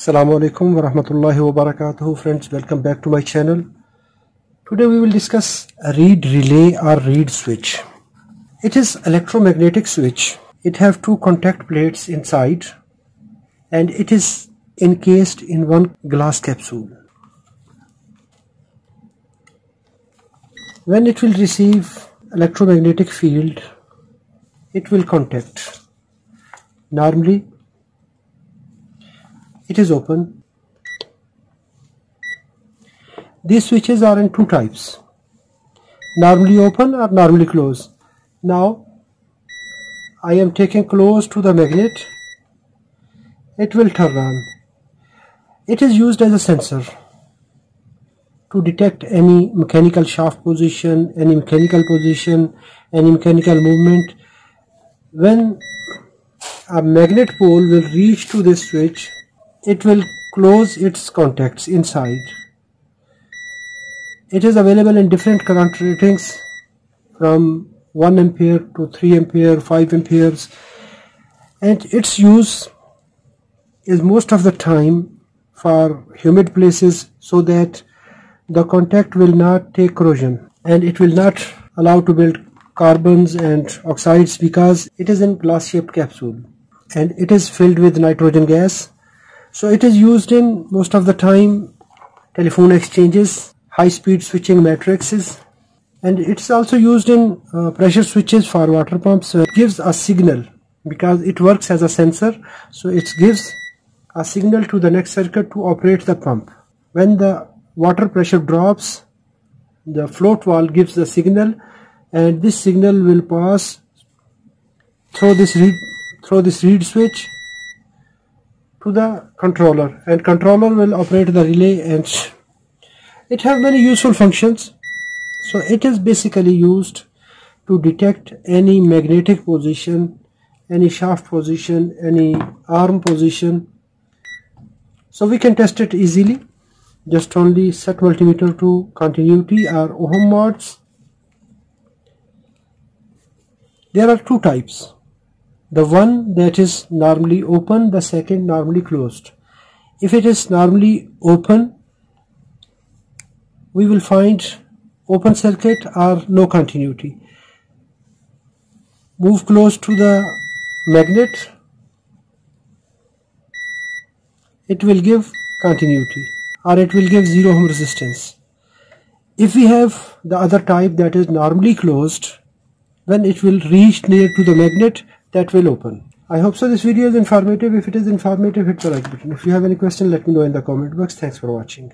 Assalamu alaikum wa rahmatullahi wa friends welcome back to my channel. Today we will discuss a reed relay or reed switch. It is electromagnetic switch. It have two contact plates inside and it is encased in one glass capsule. When it will receive electromagnetic field it will contact. Normally it is open. These switches are in two types. Normally open or normally closed now I am taking close to the magnet. It will turn on. It is used as a sensor to detect any mechanical shaft position any mechanical position any mechanical movement. When a magnet pole will reach to this switch it will close its contacts inside. It is available in different current ratings from 1 ampere to 3 ampere, 5 amperes and its use is most of the time for humid places so that the contact will not take corrosion and it will not allow to build carbons and oxides because it is in glass shaped capsule and it is filled with nitrogen gas so it is used in most of the time telephone exchanges, high speed switching matrices and it's also used in uh, pressure switches for water pumps. Uh, it gives a signal because it works as a sensor so it gives a signal to the next circuit to operate the pump. When the water pressure drops the float valve gives the signal and this signal will pass through this reed through this reed switch to the controller and controller will operate the relay and it has many useful functions. So it is basically used to detect any magnetic position any shaft position any arm position. So we can test it easily. Just only set multimeter to continuity or ohm mods. There are two types the one that is normally open the second normally closed. If it is normally open we will find open circuit or no continuity. Move close to the magnet. It will give continuity or it will give zero ohm resistance. If we have the other type that is normally closed when it will reach near to the magnet that will open. I hope so this video is informative. If it is informative, hit the like button. If you have any question, let me know in the comment box. Thanks for watching.